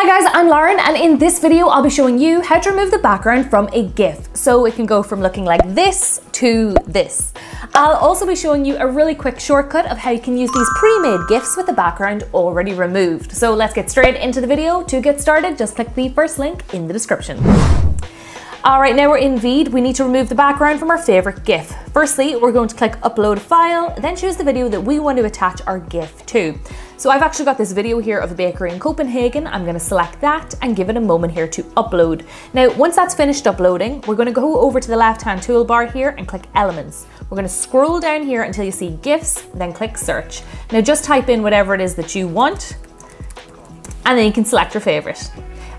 Hi guys, I'm Lauren and in this video I'll be showing you how to remove the background from a GIF so it can go from looking like this to this. I'll also be showing you a really quick shortcut of how you can use these pre-made GIFs with the background already removed. So let's get straight into the video. To get started, just click the first link in the description. All right, now we're in Veed. We need to remove the background from our favorite GIF. Firstly, we're going to click upload file, then choose the video that we want to attach our GIF to. So I've actually got this video here of a bakery in Copenhagen. I'm gonna select that and give it a moment here to upload. Now, once that's finished uploading, we're gonna go over to the left-hand toolbar here and click elements. We're gonna scroll down here until you see GIFs, then click search. Now just type in whatever it is that you want, and then you can select your favorite.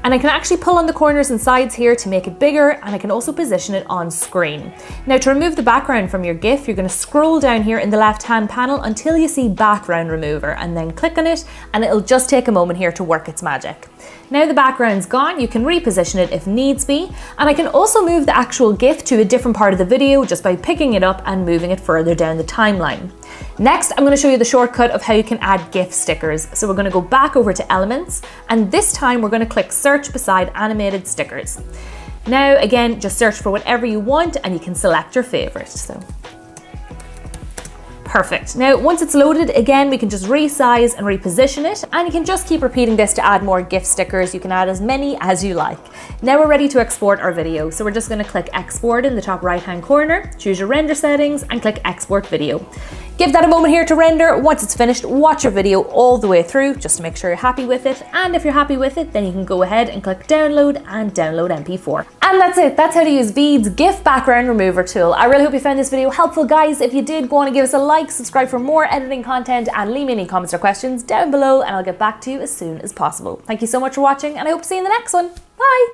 And I can actually pull on the corners and sides here to make it bigger and I can also position it on screen. Now to remove the background from your GIF, you're gonna scroll down here in the left hand panel until you see background remover and then click on it and it'll just take a moment here to work its magic. Now the background's gone, you can reposition it if needs be, and I can also move the actual GIF to a different part of the video just by picking it up and moving it further down the timeline. Next, I'm going to show you the shortcut of how you can add GIF stickers. So we're going to go back over to Elements, and this time we're going to click Search beside Animated Stickers. Now, again, just search for whatever you want and you can select your favorite. So Perfect. Now, once it's loaded, again, we can just resize and reposition it, and you can just keep repeating this to add more GIF stickers. You can add as many as you like. Now we're ready to export our video. So we're just gonna click export in the top right-hand corner, choose your render settings, and click export video. Give that a moment here to render. Once it's finished, watch your video all the way through just to make sure you're happy with it. And if you're happy with it, then you can go ahead and click download and download MP4. And that's it. That's how to use Veed's GIF background remover tool. I really hope you found this video helpful, guys. If you did, go on and give us a like, subscribe for more editing content, and leave me any comments or questions down below, and I'll get back to you as soon as possible. Thank you so much for watching, and I hope to see you in the next one. Bye!